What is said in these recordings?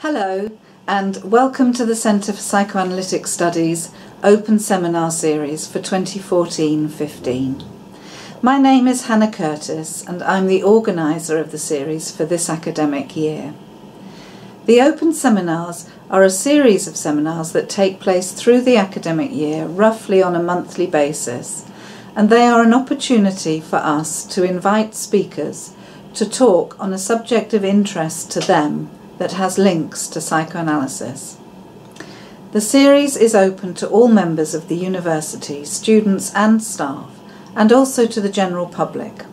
Hello, and welcome to the Centre for Psychoanalytic Studies Open Seminar Series for 2014 15. My name is Hannah Curtis, and I'm the organiser of the series for this academic year. The Open Seminars are a series of seminars that take place through the academic year, roughly on a monthly basis, and they are an opportunity for us to invite speakers to talk on a subject of interest to them that has links to psychoanalysis. The series is open to all members of the university, students and staff, and also to the general public.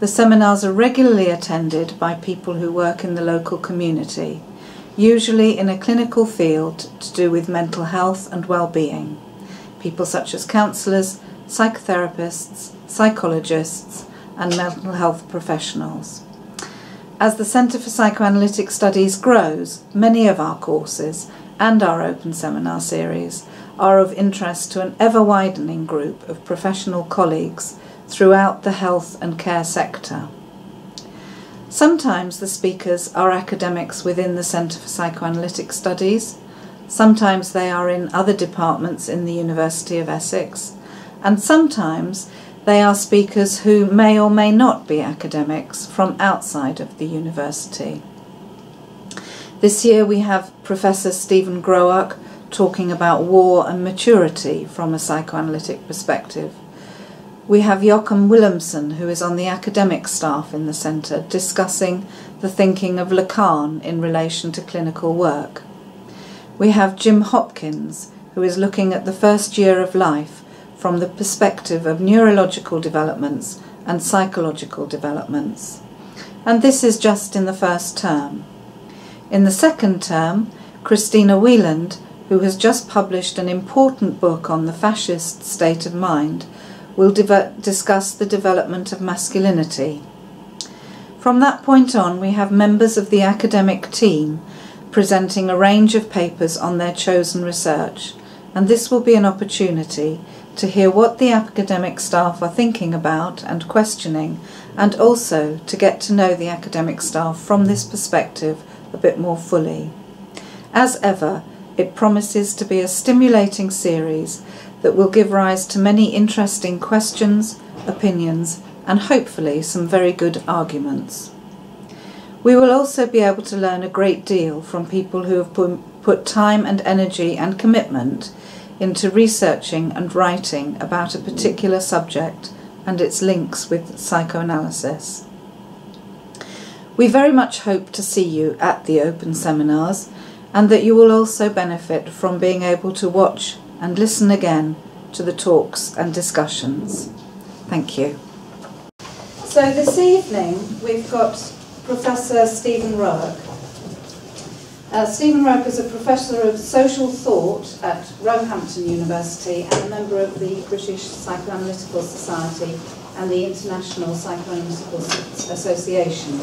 The seminars are regularly attended by people who work in the local community, usually in a clinical field to do with mental health and well-being. People such as counsellors, psychotherapists, psychologists and mental health professionals. As the Centre for Psychoanalytic Studies grows, many of our courses and our open seminar series are of interest to an ever widening group of professional colleagues throughout the health and care sector. Sometimes the speakers are academics within the Centre for Psychoanalytic Studies, sometimes they are in other departments in the University of Essex, and sometimes they are speakers who may or may not be academics from outside of the university. This year we have Professor Steven Groarke talking about war and maturity from a psychoanalytic perspective. We have Joachim Willemsen, who is on the academic staff in the centre, discussing the thinking of Lacan in relation to clinical work. We have Jim Hopkins, who is looking at the first year of life from the perspective of neurological developments and psychological developments. And this is just in the first term. In the second term, Christina Wieland, who has just published an important book on the fascist state of mind, will discuss the development of masculinity. From that point on, we have members of the academic team presenting a range of papers on their chosen research, and this will be an opportunity to hear what the academic staff are thinking about and questioning, and also to get to know the academic staff from this perspective a bit more fully. As ever, it promises to be a stimulating series that will give rise to many interesting questions, opinions, and hopefully some very good arguments. We will also be able to learn a great deal from people who have put time and energy and commitment into researching and writing about a particular subject and its links with psychoanalysis. We very much hope to see you at the open seminars and that you will also benefit from being able to watch and listen again to the talks and discussions. Thank you. So this evening we've got Professor Steven Groarke uh, Steven Groarke is a professor of social thought at Roehampton University and a member of the British Psychoanalytical Society and the International Psychoanalytical Association.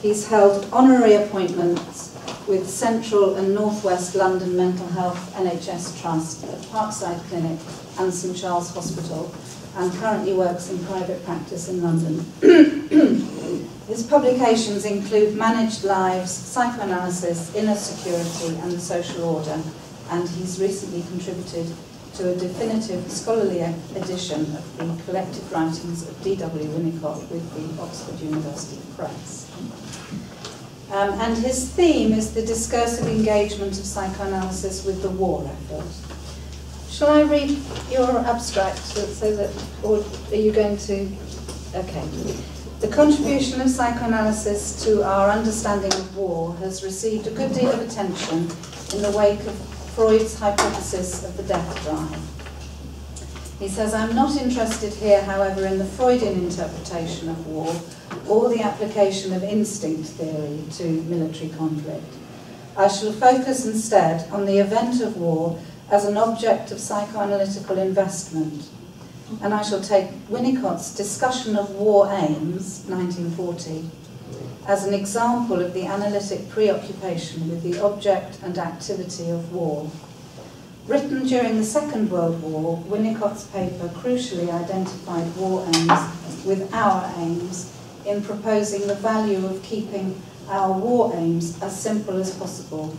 He's held honorary appointments with Central and Northwest London Mental Health NHS Trust Parkside Clinic and St Charles Hospital and currently works in private practice in London. His publications include Managed Lives, Psychoanalysis, Inner Security and the Social Order, and he's recently contributed to a definitive scholarly edition of the collected writings of D.W. Winnicott with the Oxford University Press. Um, and his theme is the discursive engagement of psychoanalysis with the war effort. Shall I read your abstract so that, or are you going to, okay. The contribution of psychoanalysis to our understanding of war has received a good deal of attention in the wake of Freud's hypothesis of the death drive. He says, I'm not interested here, however, in the Freudian interpretation of war or the application of instinct theory to military conflict. I shall focus instead on the event of war as an object of psychoanalytical investment. And I shall take Winnicott's Discussion of War Aims, 1940, as an example of the analytic preoccupation with the object and activity of war. Written during the Second World War, Winnicott's paper crucially identified war aims with our aims in proposing the value of keeping our war aims as simple as possible.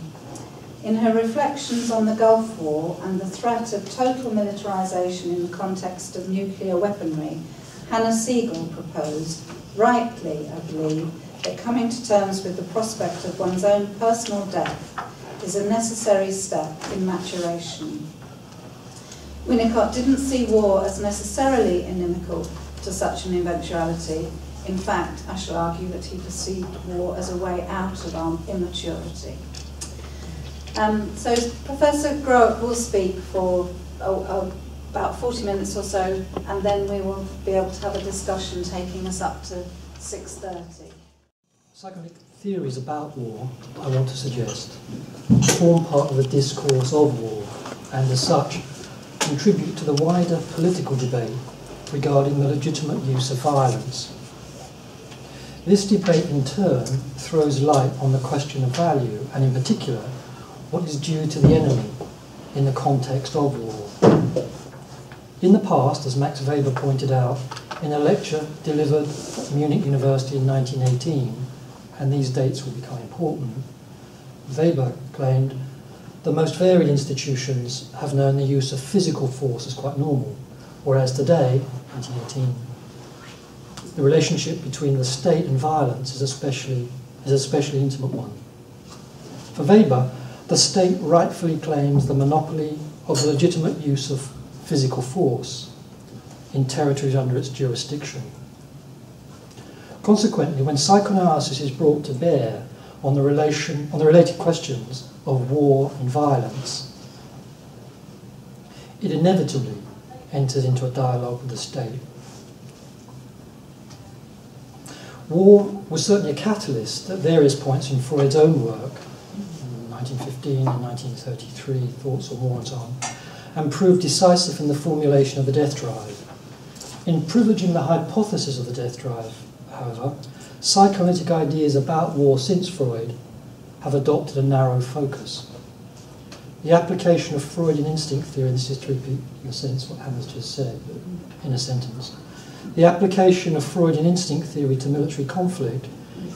In her reflections on the Gulf War and the threat of total militarization in the context of nuclear weaponry, Hannah Segal proposed, rightly I believe, that coming to terms with the prospect of one's own personal death is a necessary step in maturation. Winnicott didn't see war as necessarily inimical to such an eventuality. In fact, I shall argue that he perceived war as a way out of our immaturity. Um, so Professor Groarke will speak for oh, oh, about 40 minutes or so, and then we will be able to have a discussion taking us up to 6.30. Psychoanalytic theories about war, I want to suggest, form part of the discourse of war, and as such, contribute to the wider political debate regarding the legitimate use of violence. This debate in turn throws light on the question of value, and in particular, what is due to the enemy in the context of war. In the past, as Max Weber pointed out, in a lecture delivered at Munich University in 1918, and these dates will become important, Weber claimed the most varied institutions have known the use of physical force as quite normal, whereas today, 1918, the relationship between the state and violence is especially, is especially intimate one. For Weber, the state rightfully claims the monopoly of the legitimate use of physical force in territories under its jurisdiction. Consequently, when psychoanalysis is brought to bear on the, relation, on the related questions of war and violence, it inevitably enters into a dialogue with the state. War was certainly a catalyst at various points in Freud's own work, 1915 and 1933, Thoughts on War and so on, and proved decisive in the formulation of the death drive. In privileging the hypothesis of the death drive, however, psychoanalytic ideas about war since Freud have adopted a narrow focus. The application of Freudian instinct theory, this is to repeat in a sense what Hannah's just said, in a sentence. The application of Freudian instinct theory to military conflict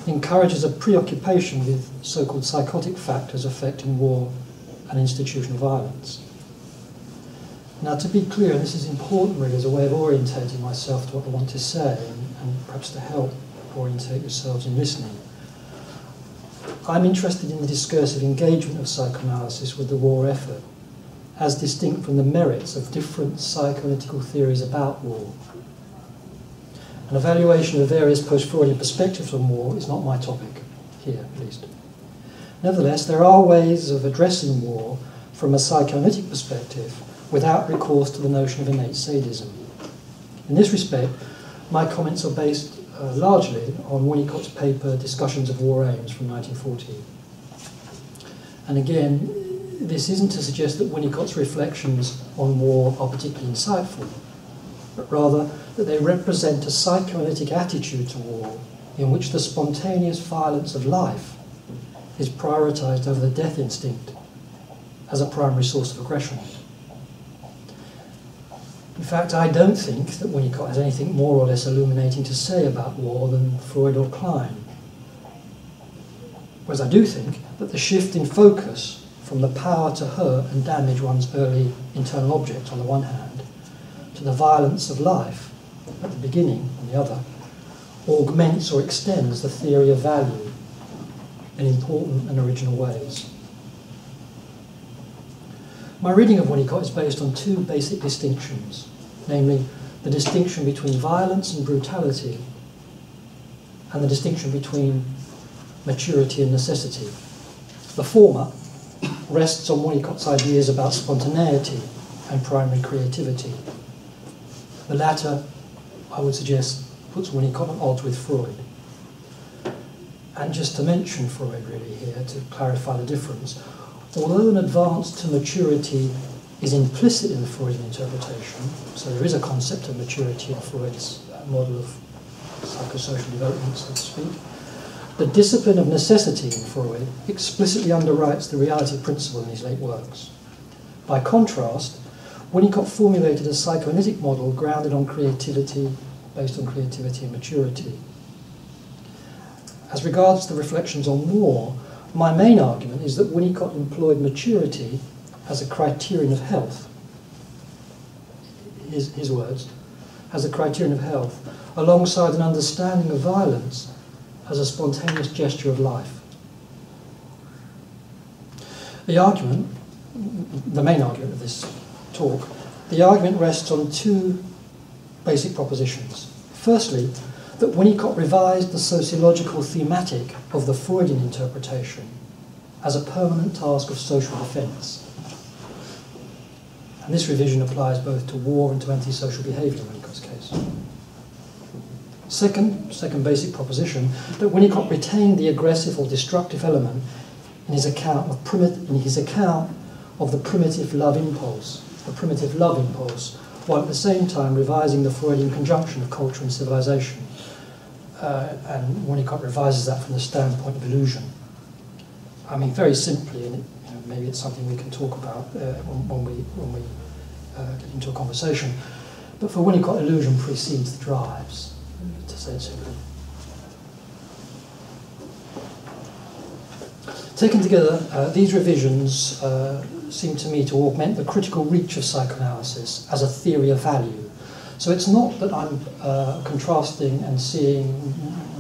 encourages a preoccupation with so called psychotic factors affecting war and institutional violence. Now, to be clear, and this is important really as a way of orientating myself to what I want to say and, and perhaps to help orientate yourselves in listening. I'm interested in the discursive engagement of psychoanalysis with the war effort, as distinct from the merits of different psychoanalytical theories about war. An evaluation of various post-Freudian perspectives on war is not my topic, here at least. Nevertheless, there are ways of addressing war from a psychoanalytic perspective without recourse to the notion of innate sadism. In this respect, my comments are based uh, largely on Winnicott's paper Discussions of War Aims from 1940. And again, this isn't to suggest that Winnicott's reflections on war are particularly insightful, but rather that they represent a psychoanalytic attitude to war in which the spontaneous violence of life is prioritized over the death instinct as a primary source of aggression. In fact, I don't think that Winnicott has anything more or less illuminating to say about war than Freud or Klein. Whereas I do think that the shift in focus from the power to hurt and damage one's early internal object on the one hand, the violence of life at the beginning on the other, augments or extends the theory of value in important and original ways. My reading of Winnicott is based on two basic distinctions, namely the distinction between violence and brutality and the distinction between maturity and necessity. The former rests on Winnicott's ideas about spontaneity and primary creativity. The latter, I would suggest, puts Winnicott at odds with Freud. And just to mention Freud really here, to clarify the difference, although an advance to maturity is implicit in the Freudian interpretation, so there is a concept of maturity in Freud's model of psychosocial development, so to speak, the discipline of necessity in Freud explicitly underwrites the reality principle in his late works. By contrast, Winnicott formulated a psychoanalytic model grounded on creativity, based on creativity and maturity. As regards the reflections on war, my main argument is that Winnicott employed maturity as a criterion of health. His, his words, as a criterion of health, alongside an understanding of violence as a spontaneous gesture of life. The argument, the main argument of this talk, the argument rests on two basic propositions. Firstly, that Winnicott revised the sociological thematic of the Freudian interpretation as a permanent task of social defence. And this revision applies both to war and to antisocial behaviour in Winnicott's case. Second, second basic proposition, that Winnicott retained the aggressive or destructive element in his account of primit- in his account of the primitive love impulse, the primitive love impulse, while at the same time revising the Freudian conjunction of culture and civilization. Uh, and Winnicott revises that from the standpoint of illusion. I mean, very simply, and you know, maybe it's something we can talk about uh, when, when, we, when we uh, get into a conversation, but for Winnicott, illusion precedes the drives, to say it simply. Taken together, uh, these revisions uh, seem to me to augment the critical reach of psychoanalysis as a theory of value. So it's not that I'm uh, contrasting and seeing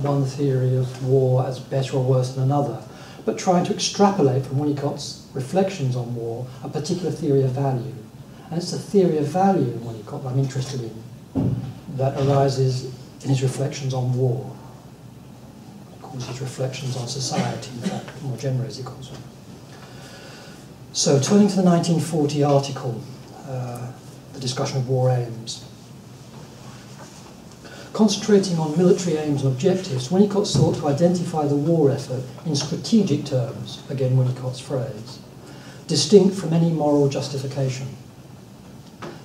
one theory of war as better or worse than another, but trying to extrapolate from Winnicott's reflections on war a particular theory of value. And it's the theory of value in Winnicott that I'm interested in that arises in his reflections on war his reflections on society, in fact, more generally as he calls them. So, turning to the 1940 article, uh, the discussion of war aims. Concentrating on military aims and objectives, Winnicott sought to identify the war effort in strategic terms, again Winnicott's phrase, distinct from any moral justification.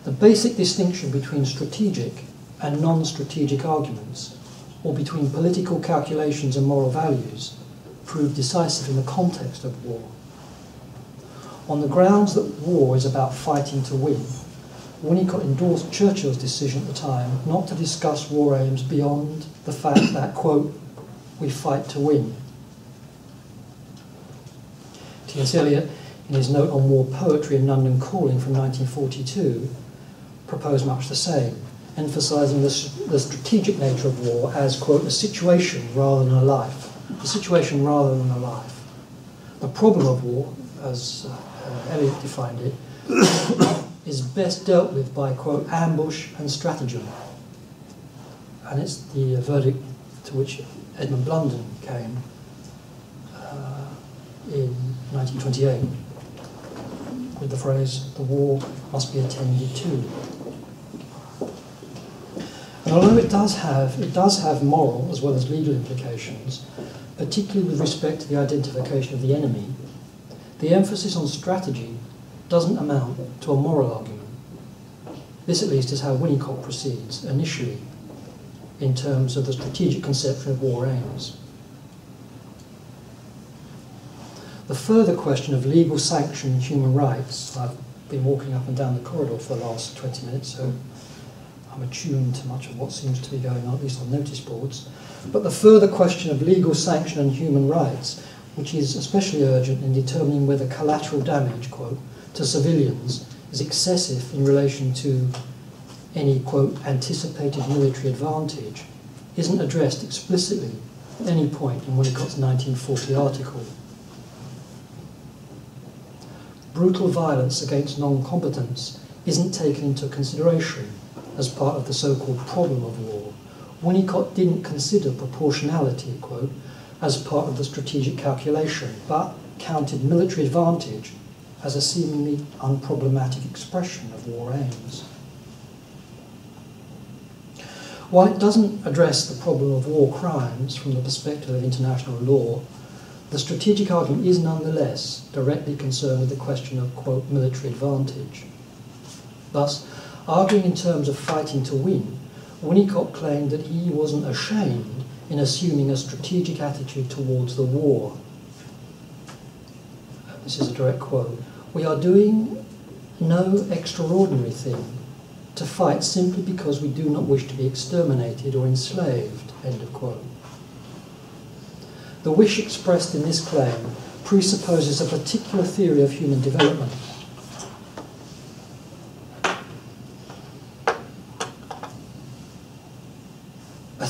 The basic distinction between strategic and non strategic arguments or between political calculations and moral values proved decisive in the context of war. On the grounds that war is about fighting to win, Winnicott endorsed Churchill's decision at the time not to discuss war aims beyond the fact that, quote, we fight to win. T.S. Eliot, in his note on war poetry in London Calling from 1942, proposed much the same emphasizing the, the strategic nature of war as, quote, a situation rather than a life. A situation rather than a life. The problem of war, as uh, Eliot defined it, is best dealt with by, quote, ambush and stratagem. And it's the uh, verdict to which Edmund Blunden came uh, in 1928 with the phrase, the war must be attended to. And although it does have it does have moral as well as legal implications, particularly with respect to the identification of the enemy, the emphasis on strategy doesn't amount to a moral argument. This at least is how Winnicott proceeds initially in terms of the strategic conception of war aims. The further question of legal sanction and human rights, I've been walking up and down the corridor for the last 20 minutes, so I'm attuned to much of what seems to be going on, at least on notice boards. But the further question of legal sanction and human rights, which is especially urgent in determining whether collateral damage, quote, to civilians is excessive in relation to any, quote, anticipated military advantage, isn't addressed explicitly at any point in Winnicott's 1940 article. Brutal violence against non-combatants isn't taken into consideration as part of the so-called problem of war, Winnicott didn't consider proportionality, quote, as part of the strategic calculation, but counted military advantage as a seemingly unproblematic expression of war aims. While it doesn't address the problem of war crimes from the perspective of international law, the strategic argument is nonetheless directly concerned with the question of, quote, military advantage. Thus, Arguing in terms of fighting to win, Winnicott claimed that he wasn't ashamed in assuming a strategic attitude towards the war. This is a direct quote. We are doing no extraordinary thing to fight simply because we do not wish to be exterminated or enslaved. End of quote. the wish expressed in this claim presupposes a particular theory of human development.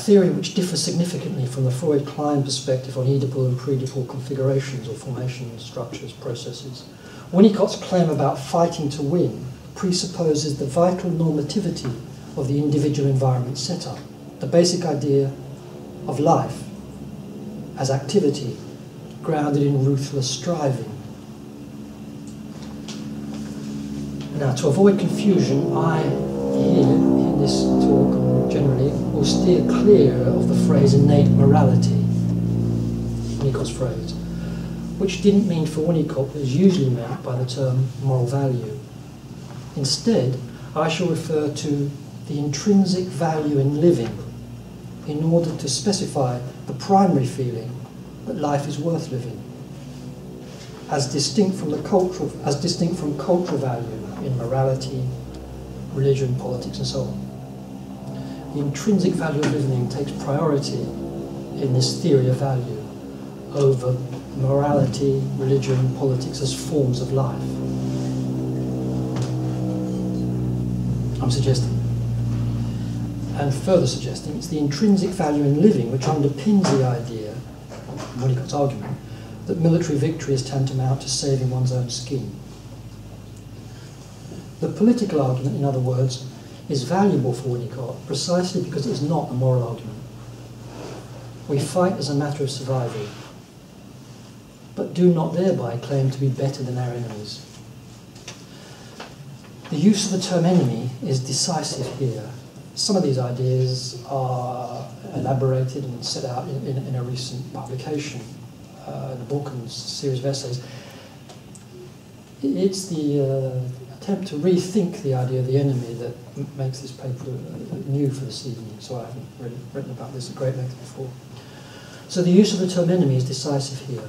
Theory which differs significantly from the Freud Klein perspective on Oedipal and pre-Oedipal configurations or formation structures, processes. Winnicott's claim about fighting to win presupposes the vital normativity of the individual environment setup, the basic idea of life as activity grounded in ruthless striving. Now, to avoid confusion, I here in this talk generally will steer clear of the phrase innate morality, Winnicott's phrase, which didn't mean for Winnicott what is usually meant by the term moral value. Instead, I shall refer to the intrinsic value in living in order to specify the primary feeling that life is worth living, as distinct from the cultural, as distinct from cultural value in morality, religion, politics, and so on. The intrinsic value of living takes priority in this theory of value over morality, religion, politics as forms of life. I'm suggesting and further suggesting it's the intrinsic value in living which underpins the idea, Winnicott's argument, that military victory is tantamount to saving one's own skin. The political argument, in other words, is valuable for Winnicott precisely because it is not a moral argument. We fight as a matter of survival, but do not thereby claim to be better than our enemies. The use of the term enemy is decisive here some of these ideas are elaborated and set out in, in, in a recent publication, uh, the Balkans series of essays. It's the uh, attempt to rethink the idea of the enemy that makes this paper uh, new for this evening, so I haven't really written about this at great length before. So the use of the term enemy is decisive here.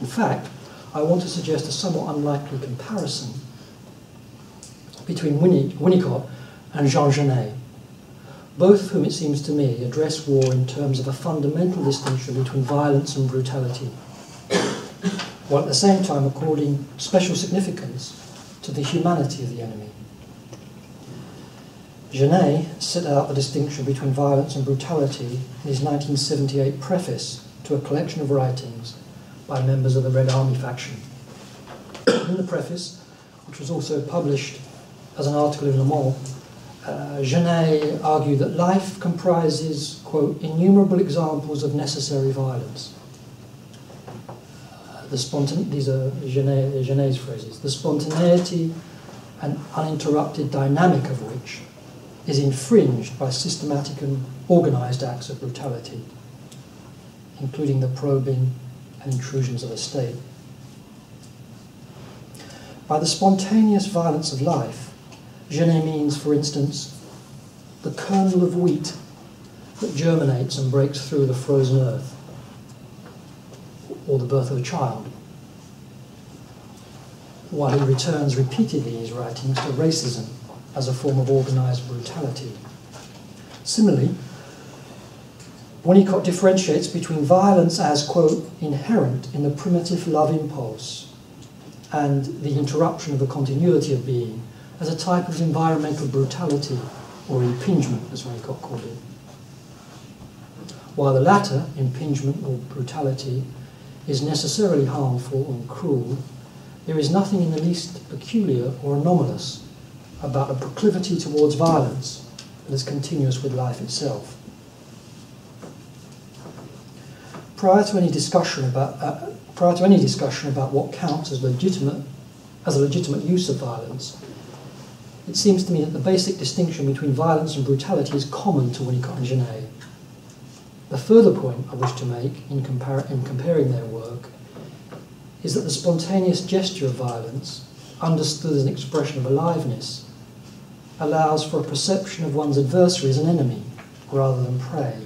In fact, I want to suggest a somewhat unlikely comparison between Winnicott and Jean Genet both of whom, it seems to me, address war in terms of a fundamental distinction between violence and brutality, while at the same time according special significance to the humanity of the enemy. Genet set out the distinction between violence and brutality in his 1978 preface to a collection of writings by members of the Red Army faction. in the preface, which was also published as an article in Le Monde, uh, Genet argued that life comprises, quote, innumerable examples of necessary violence. The spontan- these are Genet, Genet's phrases. The spontaneity and uninterrupted dynamic of which is infringed by systematic and organized acts of brutality, including the probing and intrusions of a state. By the spontaneous violence of life, Genet means, for instance, the kernel of wheat that germinates and breaks through the frozen earth, or the birth of a child. While he returns repeatedly in his writings to racism as a form of organized brutality. Similarly, Winnicott differentiates between violence as, quote, inherent in the primitive love impulse and the interruption of the continuity of being as a type of environmental brutality or impingement, as Winnicott called it. While the latter, impingement or brutality, is necessarily harmful and cruel, there is nothing in the least peculiar or anomalous about a proclivity towards violence that is continuous with life itself. Prior to any discussion about uh, prior to any discussion about what counts as legitimate as a legitimate use of violence, it seems to me that the basic distinction between violence and brutality is common to Winnicott and Genet. The further point I wish to make in, compar- in comparing their work is that the spontaneous gesture of violence, understood as an expression of aliveness, allows for a perception of one's adversary as an enemy rather than prey,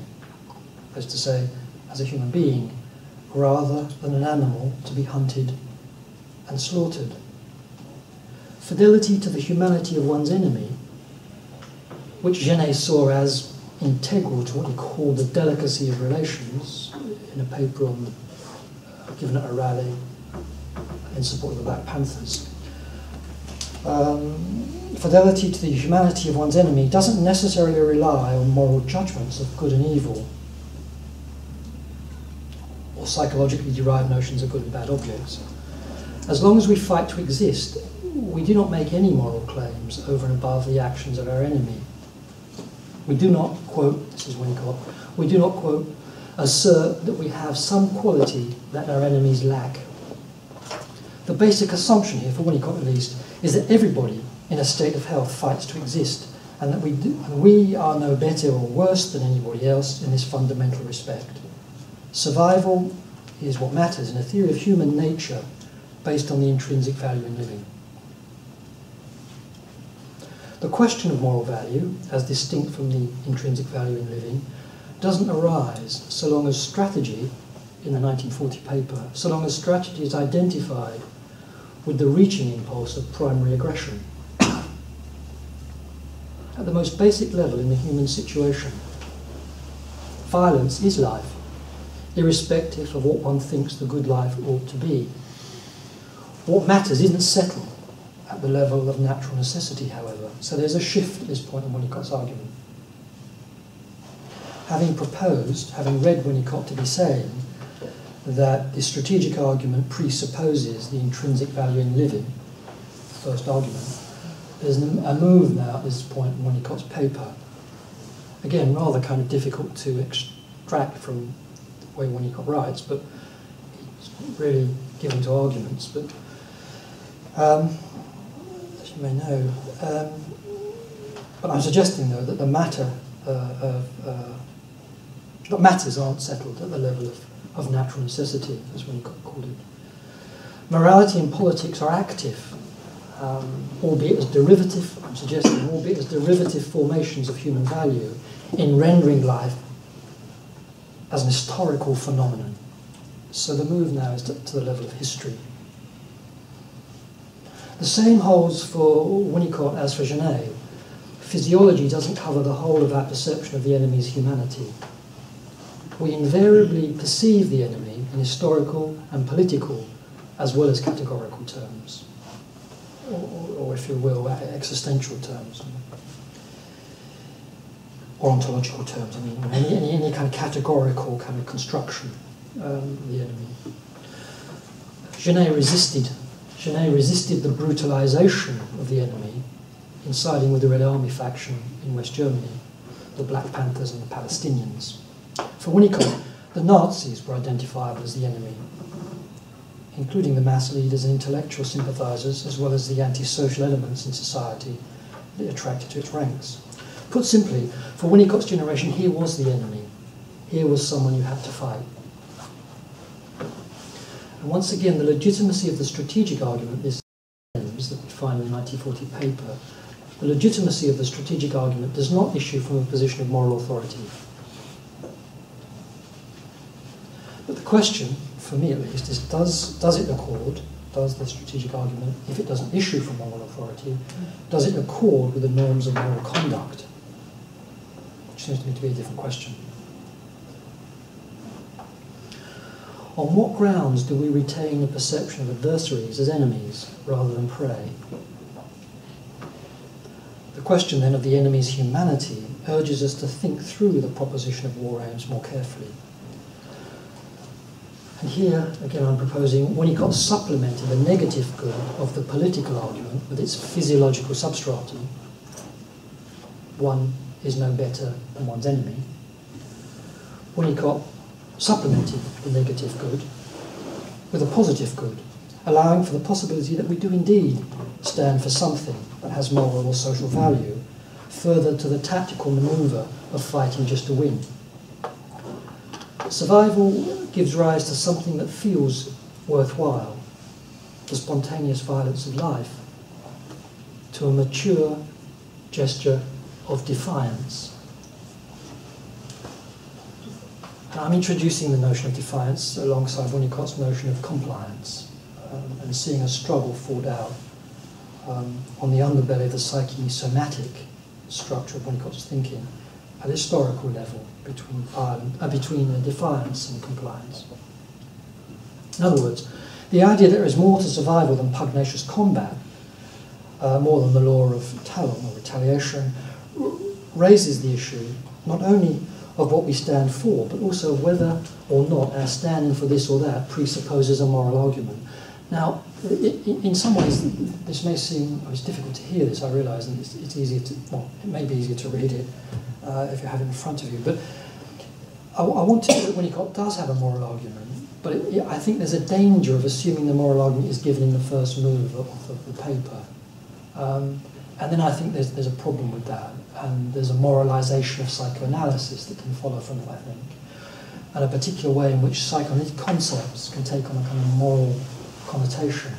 as to say, as a human being, rather than an animal to be hunted and slaughtered. Fidelity to the humanity of one's enemy, which Genet saw as integral to what he called the delicacy of relations in a paper on the given at a rally in support of the Black Panthers. Um, fidelity to the humanity of one's enemy doesn't necessarily rely on moral judgments of good and evil or psychologically derived notions of good and bad objects. As long as we fight to exist, we do not make any moral claims over and above the actions of our enemy. We do not, quote, this is we do not, quote, assert that we have some quality that our enemies lack. The basic assumption here, for Winnicott at least, is that everybody in a state of health fights to exist, and that we, do, and we are no better or worse than anybody else in this fundamental respect. Survival is what matters in a theory of human nature based on the intrinsic value in living. The question of moral value, as distinct from the intrinsic value in living, doesn't arise so long as strategy, in the 1940 paper, so long as strategy is identified with the reaching impulse of primary aggression. At the most basic level in the human situation, violence is life, irrespective of what one thinks the good life ought to be. What matters isn't settled at the level of natural necessity, however. So there's a shift at this point in Winnicott's argument. Having proposed, having read Winnicott to be saying that the strategic argument presupposes the intrinsic value in living, first argument, there's a move now at this point in Winnicott's paper. Again, rather kind of difficult to extract from the way Winnicott writes, but it's really given to arguments. But um, may know, um, but I'm suggesting though that the matter uh, of uh, the matters aren't settled at the level of, of natural necessity, as Winnicott called it. Morality and politics are active um, albeit as derivative, I'm suggesting, albeit as derivative formations of human value in rendering life as an historical phenomenon. So the move now is to, to the level of history. The same holds for Winnicott as for Genet. Physiology doesn't cover the whole of our perception of the enemy's humanity. We invariably perceive the enemy in historical and political as well as categorical terms or, or if you will, existential terms or ontological terms. I mean, any, any, any kind of categorical kind of construction um, the enemy. Genet resisted. Genet resisted the brutalization of the enemy in siding with the Red Army faction in West Germany, the Black Panthers and the Palestinians. For Winnicott, the Nazis were identifiable as the enemy, including the mass leaders and intellectual sympathizers, as well as the antisocial elements in society that attracted to its ranks. Put simply, for Winnicott's generation, here was the enemy. Here was someone you had to fight. And once again, the legitimacy of the strategic argument is that we find in the 1940 paper. The legitimacy of the strategic argument does not issue from a position of moral authority. But the question for me at least, is does, does it accord, does the strategic argument, if it doesn't issue from moral authority, does it accord with the norms of moral conduct? Which seems to me to be a different question. On what grounds do we retain the perception of adversaries as enemies rather than prey? The question then of the enemy's humanity urges us to think through the proposition of war aims more carefully. And here, again, I'm proposing Winnicott supplemented the negative good of the political argument with its physiological substratum. One is no better than one's enemy. Winnicott supplemented the negative good with a positive good, allowing for the possibility that we do indeed stand for something that has moral or social value, further to the tactical manoeuvre of fighting just to win. Survival gives rise to something that feels worthwhile, the spontaneous violence of life, to a mature gesture of defiance. I'm introducing the notion of defiance alongside Winnicott's notion of compliance um, and seeing a struggle fought out um, on the underbelly of the psyche somatic structure of Winnicott's thinking at a historical level between, violent, uh, between defiance and compliance. In other words, the idea that there is more to survival than pugnacious combat, uh, more than the law of talion or retaliation, raises the issue not only of what we stand for, but also whether or not our standing for this or that presupposes a moral argument. Now, in some ways, this may seem, oh, it's difficult to hear this, I realise, and it's, it's, easier to, well, it may be easier to read it uh, if you have it in front of you, but I, I want to that Winnicott does have a moral argument, but it, I think there's a danger of assuming the moral argument is given in the first move of, of the paper. Um, and then I think there's, there's a problem with that, and there's a moralization of psychoanalysis that can follow from it, I think, and a particular way in which psychoanalytic concepts can take on a kind of moral connotation.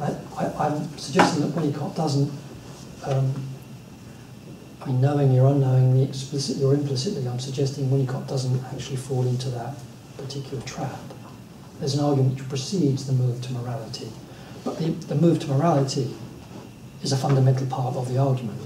I, am suggesting that Winnicott doesn't, um, I mean, knowingly or unknowingly, explicitly or implicitly, I'm suggesting Winnicott doesn't actually fall into that particular trap. There's an argument which precedes the move to morality, but the, the move to morality is a fundamental part of the argument.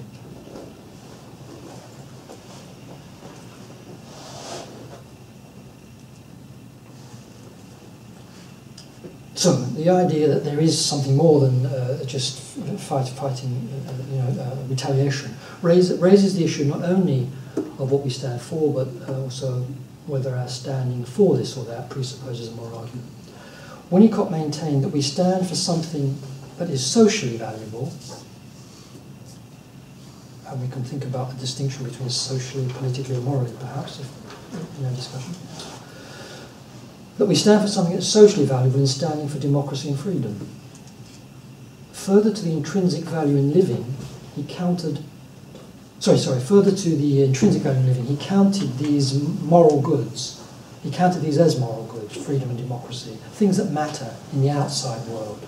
The idea that there is something more than uh, just fight, fighting, uh, you know, uh, retaliation raise, raises the issue not only of what we stand for, but uh, also whether our standing for this or that presupposes a moral argument. Winnicott maintained that we stand for something that is socially valuable, and we can think about the distinction between socially, politically, or morally, perhaps, if, in our discussion that we stand for something that's socially valuable in standing for democracy and freedom. Further to the intrinsic value in living, he counted, sorry, sorry, further to the intrinsic value in living, he counted these moral goods. He counted these as moral goods, freedom and democracy, things that matter in the outside world.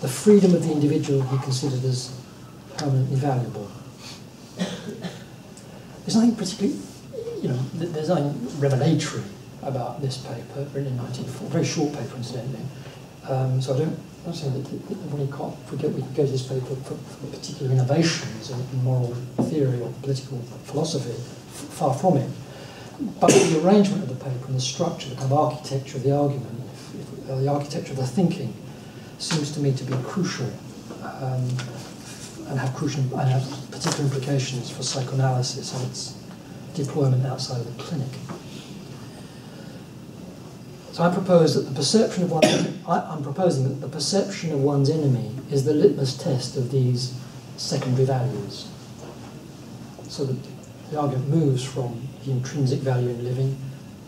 The freedom of the individual he considered as permanently valuable. There's nothing particularly, you know, there's nothing revelatory about this paper, written in 1904, very short paper incidentally. Um, so I don't, I'm not saying that, when you can't forget we can go to this paper for, for particular innovations in, in moral theory or political philosophy, far from it. But the arrangement of the paper and the structure, the kind of architecture of the argument, if, if, uh, the architecture of the thinking, seems to me to be crucial um, and have crucial and have particular implications for psychoanalysis and its deployment outside of the clinic. So I propose that the perception of one, I, am proposing that the perception of one's enemy is the litmus test of these secondary values. So that the argument moves from the intrinsic value in living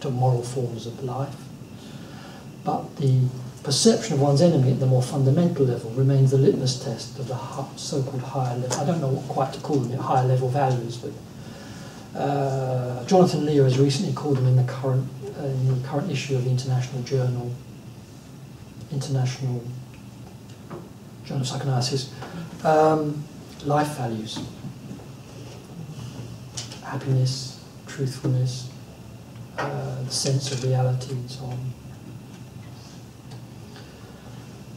to moral forms of life. But the perception of one's enemy at the more fundamental level remains the litmus test of the so-called higher level. I don't know what quite to call them, higher level values, but uh, Jonathan Lear has recently called them in the current in the current issue of the International Journal, International Journal of Psychoanalysis, um, life values, happiness, truthfulness, uh, the sense of reality, and so on.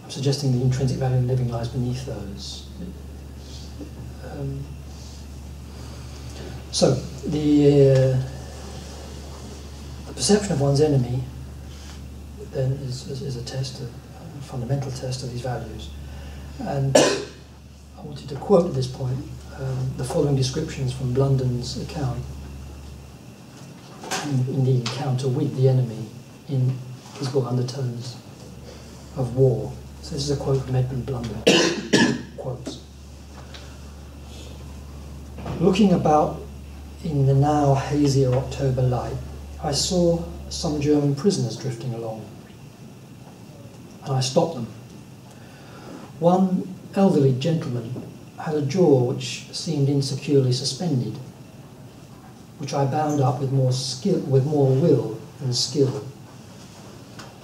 I'm suggesting the intrinsic value of living lies beneath those. Um, so the uh, the perception of one's enemy then is, is, is a test, a, a, fundamental test of these values. And I wanted to quote at this point um, the following descriptions from Blunden's account in, in, the encounter with the enemy in his book Undertones of War. So this is a quote from Edmund Blunden. Quotes. Looking about in the now hazier October light, I saw some German prisoners drifting along, and I stopped them. One elderly gentleman had a jaw which seemed insecurely suspended, which I bound up with more skill, with more will than skill,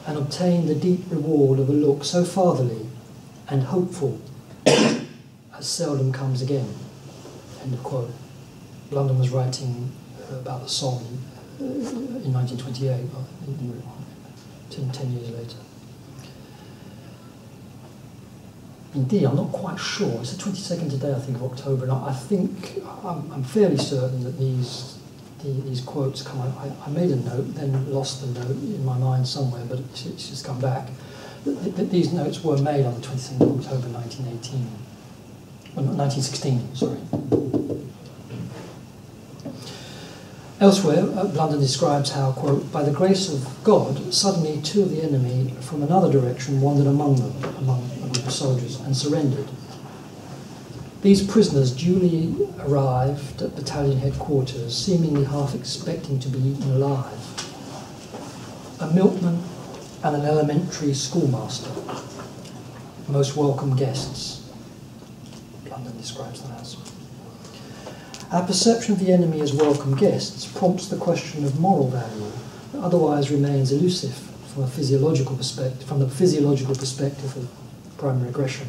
and obtained the deep reward of a look so fatherly and hopeful as seldom comes again. End of quote. Blunden was writing about the Somme in 1928, ten, 10 years later. Indeed, I'm not quite sure. It's the 22nd today, I think, of October, and I think I'm, I'm fairly certain that these the, these quotes come. I, I, made a note, then lost the note in my mind somewhere, but it's, it's just come back. That these notes were made on the 22nd of October 1918. Well, 1916, sorry. Elsewhere, uh, Blunden describes how, quote, by the grace of God, suddenly two of the enemy from another direction wandered among them, among a group of soldiers, and surrendered. These prisoners duly arrived at battalion headquarters, seemingly half expecting to be eaten alive. A milkman and an elementary schoolmaster, most welcome guests, Blunden describes them as. Our perception of the enemy as welcome guests prompts the question of moral value that otherwise remains elusive from a physiological perspective, from the physiological perspective of primary aggression.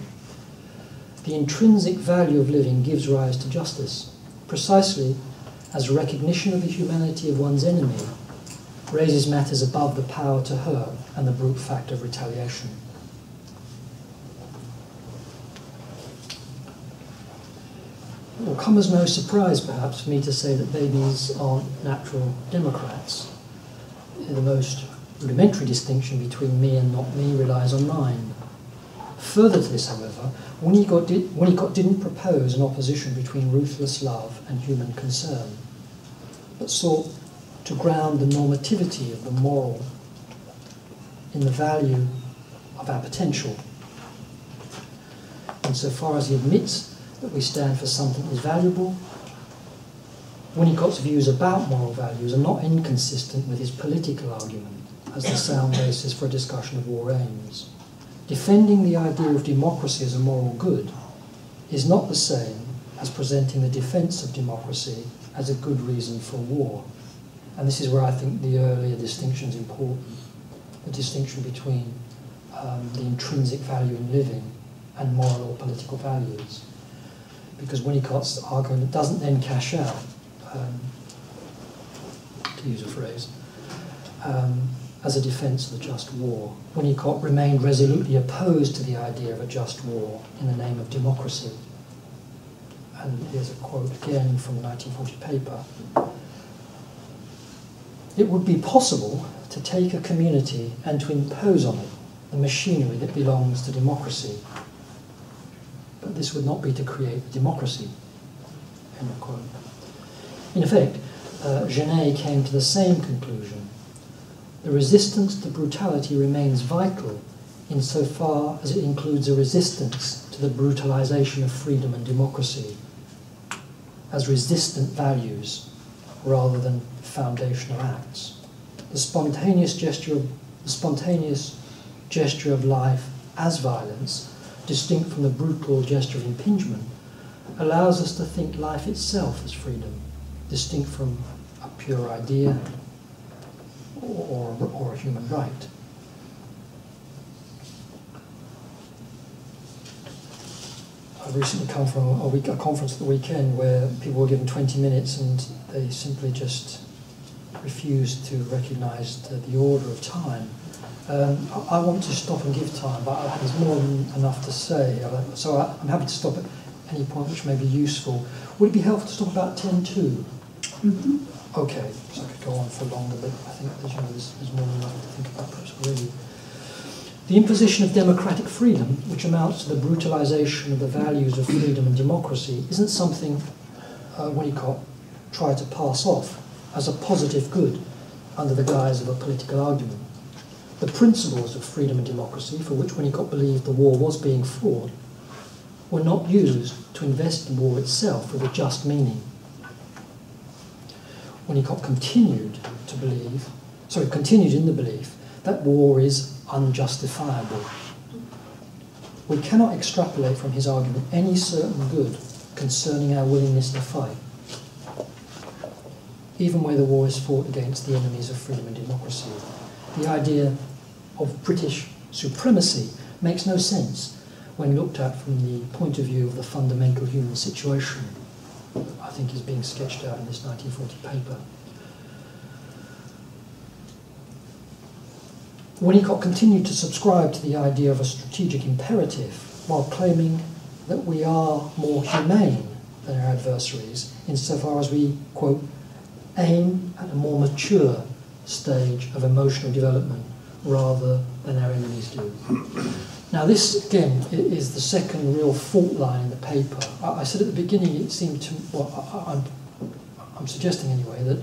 The intrinsic value of living gives rise to justice, precisely as recognition of the humanity of one's enemy raises matters above the power to hurt and the brute fact of retaliation. It will come as no surprise, perhaps, for me to say that babies aren't natural democrats. The most rudimentary distinction between me and not me relies on mind. Further to this, however, Winnicott, did, Winnicott didn't propose an opposition between ruthless love and human concern, but sought to ground the normativity of the moral in the value of our potential. Insofar as he admits that we stand for something is valuable. Winnicott's views about moral values are not inconsistent with his political argument as the sound basis for a discussion of war aims. Defending the idea of democracy as a moral good is not the same as presenting the defence of democracy as a good reason for war. And this is where I think the earlier distinction is important the distinction between um, the intrinsic value in living and moral or political values because Winnicott's argument doesn't then cash out, um, to use a phrase, um, as a defence of the just war. Winnicott remained resolutely opposed to the idea of a just war in the name of democracy. And here's a quote again from the 1940 paper. It would be possible to take a community and to impose on it the machinery that belongs to democracy this would not be to create democracy. In effect, uh, Genet came to the same conclusion. The resistance to brutality remains vital insofar as it includes a resistance to the brutalization of freedom and democracy as resistant values rather than foundational acts. The spontaneous gesture of, the spontaneous gesture of life as violence distinct from the brutal gesture of impingement, allows us to think life itself as freedom, distinct from a pure idea or, or, a human right. I've recently come from a, week, a conference at the weekend where people were given 20 minutes and they simply just refused to recognise the, the order of time um, I, I, want to stop and give time, but there's more than enough to say. So I, am happy to stop at any point which may be useful. Would it be helpful to stop about 10 2? Mm-hmm. Okay, so I could go on for longer, but I think you know, there's, there's, more than enough to think about perhaps already. The imposition of democratic freedom, which amounts to the brutalization of the values of freedom and democracy, isn't something uh, Winnicott tried to pass off as a positive good under the guise of a political argument. The principles of freedom and democracy, for which Winnicott believed the war was being fought, were not used to invest the war itself with a just meaning. Winnicott continued to believe, sorry, continued in the belief that war is unjustifiable. We cannot extrapolate from his argument any certain good concerning our willingness to fight, even where the war is fought against the enemies of freedom and democracy. The idea of British supremacy makes no sense when looked at from the point of view of the fundamental human situation, I think is being sketched out in this 1940 paper. Winnicott continued to subscribe to the idea of a strategic imperative while claiming that we are more humane than our adversaries insofar as we, quote, aim at a more mature stage of emotional development rather than our enemies do. Now, this again is the second real fault line in the paper. I said at the beginning it seemed to, well, I'm, I'm suggesting anyway, that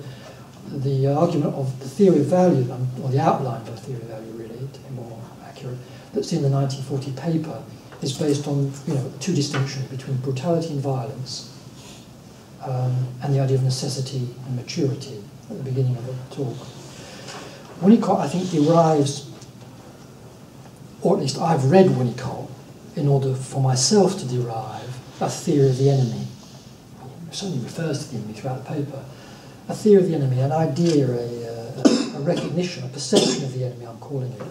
the argument of the theory of value, or the outline of the theory of value, really, to be more accurate, that's in the 1940 paper is based on you know two distinctions between brutality and violence, um, and the idea of necessity and maturity at the beginning of the talk. Winnicott, I think, derives, or at least I've read Winnicott in order for myself to derive a theory of the enemy. It certainly refers to the enemy throughout the paper. A theory of the enemy, an idea, a, a, a recognition, a perception of the enemy, I'm calling it.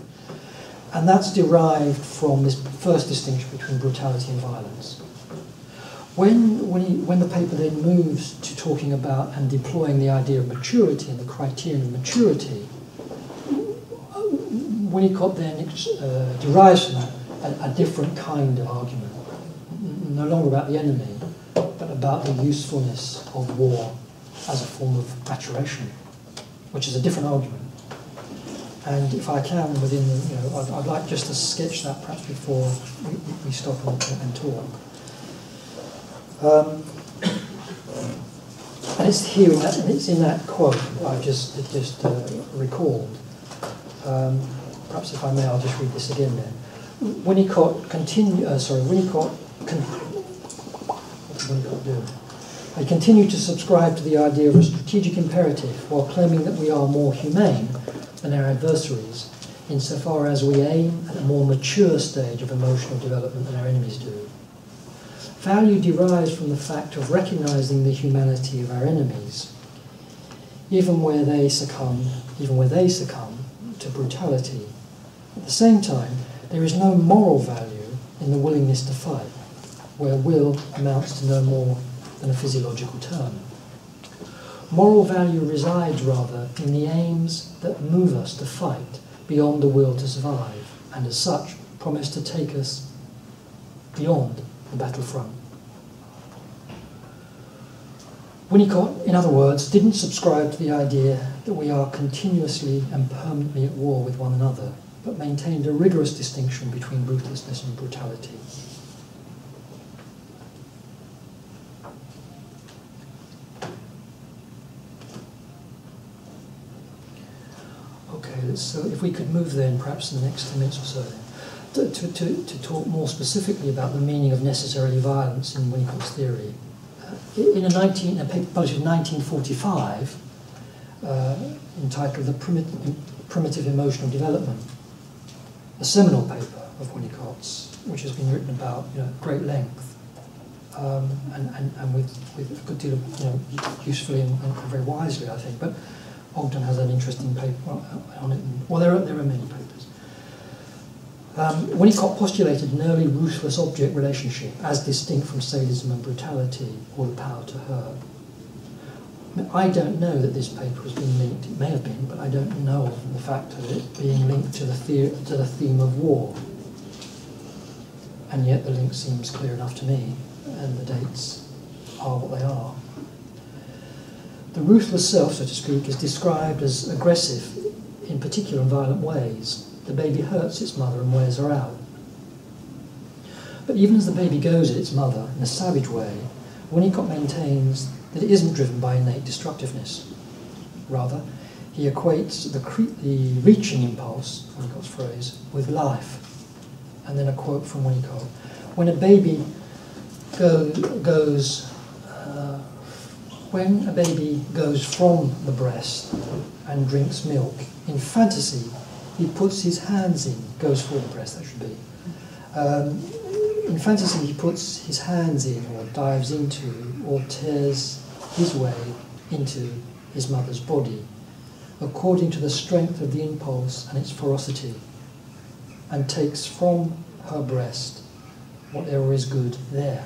And that's derived from this first distinction between brutality and violence. When, when, he, when the paper then moves to talking about and deploying the idea of maturity and the criterion of maturity, Winnicott then uh, derives from that a, a, different kind of argument, no longer about the enemy, but about the usefulness of war as a form of maturation, which is a different argument. And if I can, within the, you know, I'd, I'd like just to sketch that perhaps before we, we stop and, and talk. Um, and it's here in that, it's in that quote I just just uh, recalled. Um, perhaps if I may, I'll just read this again then. Winnicott continue, uh, sorry, Winnicott, con- Winnicott do? I continue to subscribe to the idea of a strategic imperative while claiming that we are more humane than our adversaries, insofar as we aim at a more mature stage of emotional development than our enemies do. Value derives from the fact of recognizing the humanity of our enemies, even where they succumb, even where they succumb to brutality. At the same time, there is no moral value in the willingness to fight, where will amounts to no more than a physiological term. Moral value resides rather in the aims that move us to fight beyond the will to survive, and as such promise to take us beyond the battlefront. Winnicott, in other words, didn't subscribe to the idea that we are continuously and permanently at war with one another, but maintained a rigorous distinction between ruthlessness and brutality. Okay, so if we could move then, perhaps in the next 10 minutes or so, to, to, to, to talk more specifically about the meaning of necessarily violence in Winnicott's theory. Uh, in a, 19, a paper published in 1945, uh, entitled The Primitive, Primitive Emotional Development, a seminal paper of Winnicott's, which has been written about you know, great length, um, and, and, and with, with a good deal of, you know, usefully and, and very wisely, I think. But Ogden has an interesting paper on it. Well, there are, there are many papers. Um, Winnicott postulated an early ruthless object relationship as distinct from sadism and brutality or the power to hurt. I don't know that this paper has been linked. It may have been, but I don't know of the fact of it being linked to the, to the theme of war. And yet the link seems clear enough to me, and the dates are what they are. The ruthless self, so to speak, is described as aggressive in particular and violent ways. The baby hurts its mother and wears her out. But even as the baby goes at its mother in a savage way, Winnicott maintains that it isn't driven by innate destructiveness. Rather, he equates the, the reaching impulse, Winnicott's phrase, with life. And then a quote from Winnicott. When a baby go, goes when a baby goes from the breast and drinks milk, in fantasy, he puts his hands in, goes for the breast, that should be. Um, in fantasy, he puts his hands in, or dives into, or tears his way into his mother's body, according to the strength of the impulse and its ferocity, and takes from her breast whatever is good there.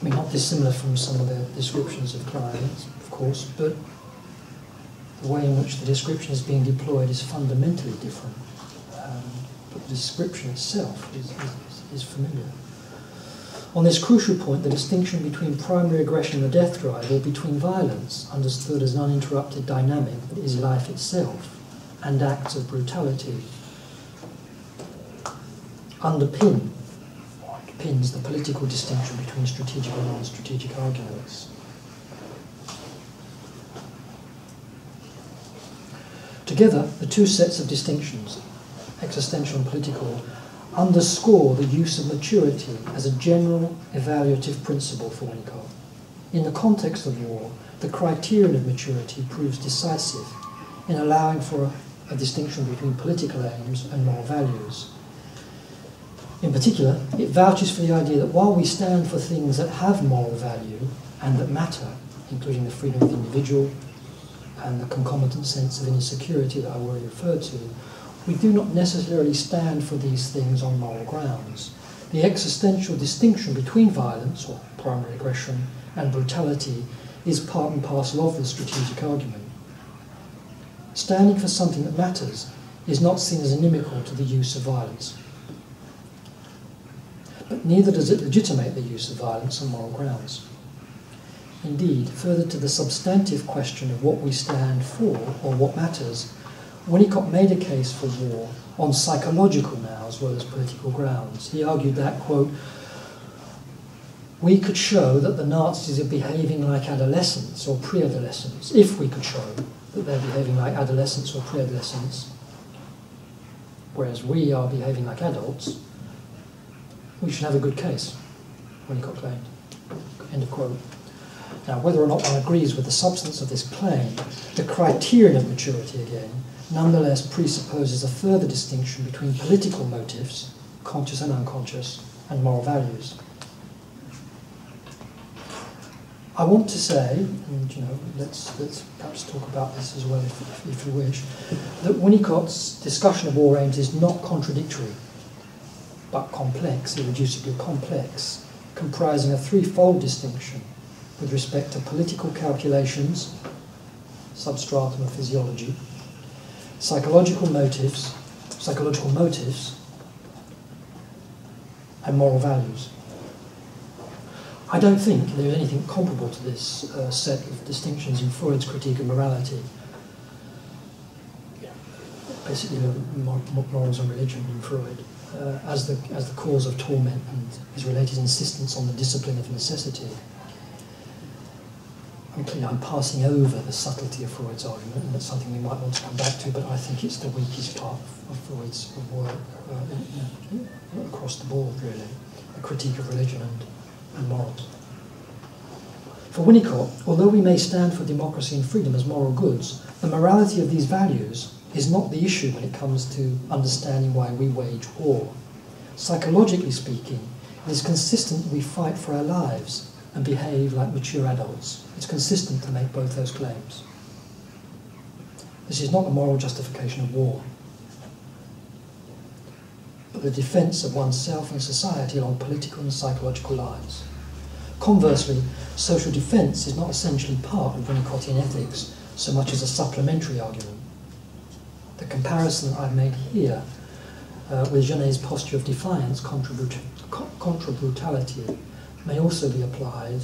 I mean, not dissimilar from some of the descriptions of clients, of course, but the way in which the description is being deployed is fundamentally different. Um, but the description itself is, is, is familiar. On this crucial point, the distinction between primary aggression and the death drive, or between violence, understood as an uninterrupted dynamic that is life itself, and acts of brutality, underpin pins the political distinction between strategic and non-strategic arguments. Together, the two sets of distinctions, existential and political, underscore the use of maturity as a general evaluative principle for Winnicott. In the context of war, the criterion of maturity proves decisive in allowing for a, a distinction between political aims and moral values. In particular, it vouches for the idea that while we stand for things that have moral value and that matter, including the freedom of the individual and the concomitant sense of insecurity that I already referred to, we do not necessarily stand for these things on moral grounds. The existential distinction between violence, or primary aggression, and brutality is part and parcel of the strategic argument. Standing for something that matters is not seen as inimical to the use of violence. But neither does it legitimate the use of violence on moral grounds. Indeed, further to the substantive question of what we stand for or what matters, Winnicott made a case for war on psychological now as well as political grounds. He argued that, quote, we could show that the Nazis are behaving like adolescents or pre adolescents, if we could show that they're behaving like adolescents or pre adolescents, whereas we are behaving like adults, we should have a good case, Winnicott claimed. End of quote. Now, whether or not one agrees with the substance of this claim, the criterion of maturity again nonetheless presupposes a further distinction between political motives, conscious and unconscious, and moral values. I want to say, and you know, let's, let's perhaps talk about this as well if, if you wish, that Winnicott's discussion of war aims is not contradictory, but complex, irreducibly complex, comprising a threefold distinction with respect to political calculations, substratum of physiology, psychological motives, psychological motives, and moral values. I don't think there's anything comparable to this uh, set of distinctions in Freud's critique of morality. Basically, morals and religion in Freud, uh, as, the, as the cause of torment and his related insistence on the discipline of necessity. I'm passing over the subtlety of Freud's argument, and that's something we might want to come back to, but I think it's the weakest part of Freud's work uh, across the board, really, a critique of religion and, and morals. For Winnicott, although we may stand for democracy and freedom as moral goods, the morality of these values is not the issue when it comes to understanding why we wage war. Psychologically speaking, it is consistent that we fight for our lives and behave like mature adults. It's consistent to make both those claims. This is not a moral justification of war, but the defence of oneself and society along political and psychological lines. Conversely, social defence is not essentially part of Winnicottian ethics so much as a supplementary argument. The comparison I've made here uh, with Genet's posture of defiance contra, contra brutality may also be applied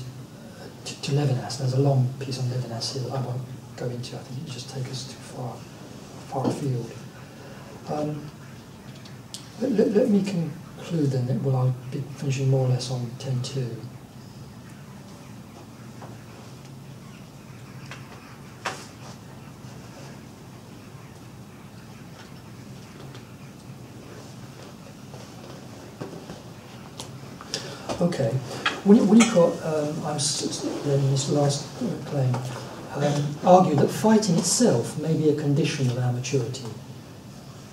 to, to Levinas. There's a long piece on Levinas here that I won't go into. I think it would just take us too far, far afield. Um, let, let, let, me conclude then that well, I'll be finishing more or less on 10.2. Okay. Winnicott, um, I'm in this last claim, um, argued that fighting itself may be a condition of our maturity.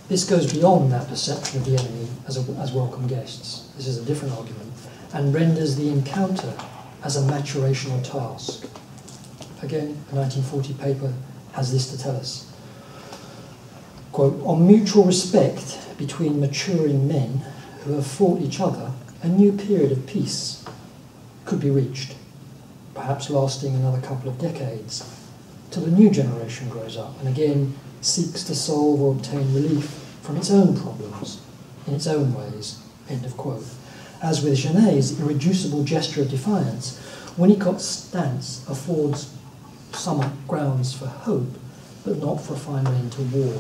This goes beyond that perception of the enemy as, a, as welcome guests. This is a different argument, and renders the encounter as a maturational task. Again, a 1940 paper has this to tell us. Quote, on mutual respect between maturing men who have fought each other, a new period of peace could be reached, perhaps lasting another couple of decades, till a new generation grows up and again seeks to solve or obtain relief from its own problems in its own ways. End of quote. as with Genet's irreducible gesture of defiance, Winnicott's stance affords some grounds for hope, but not for a final end to war.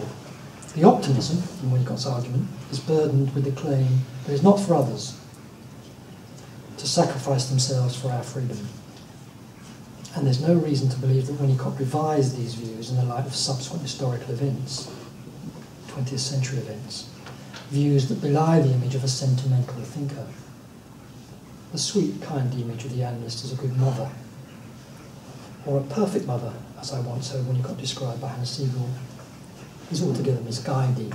The optimism, in Winnicott's argument, is burdened with the claim that it's not for others to sacrifice themselves for our freedom. And there's no reason to believe that Winnicott revised these views in the light of subsequent historical events, 20th century events, views that belie the image of a sentimental thinker. The sweet, kind image of the analyst as a good mother, or a perfect mother, as I once heard Winnicott described by Hannah Segal, is altogether misguided.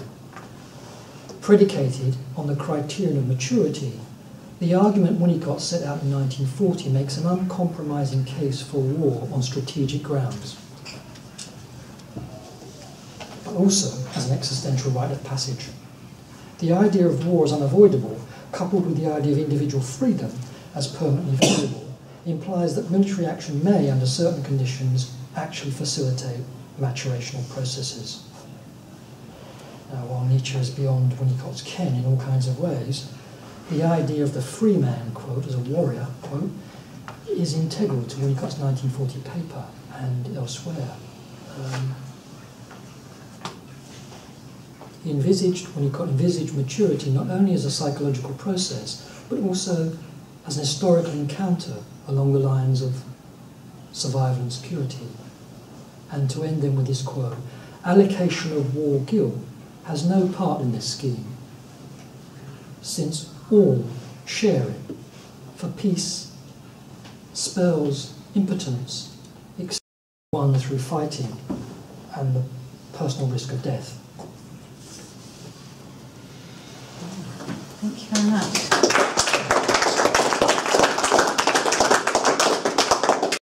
Predicated on the criterion of maturity the argument Winnicott set out in 1940 makes an uncompromising case for war on strategic grounds, but also as an existential rite of passage. The idea of war as unavoidable, coupled with the idea of individual freedom as permanently valuable, implies that military action may, under certain conditions, actually facilitate maturational processes. Now, while Nietzsche is beyond Winnicott's ken in all kinds of ways, the idea of the free man, quote, as a warrior, quote, is integral to Winnicott's 1940 paper and elsewhere. Um, he envisaged, Winnicott envisaged maturity not only as a psychological process, but also as an historical encounter along the lines of survival and security. And to end then with this quote, allocation of war guilt has no part in this scheme, since all share it. For peace spells impotence, except one through fighting and the personal risk of death. Thank you very much.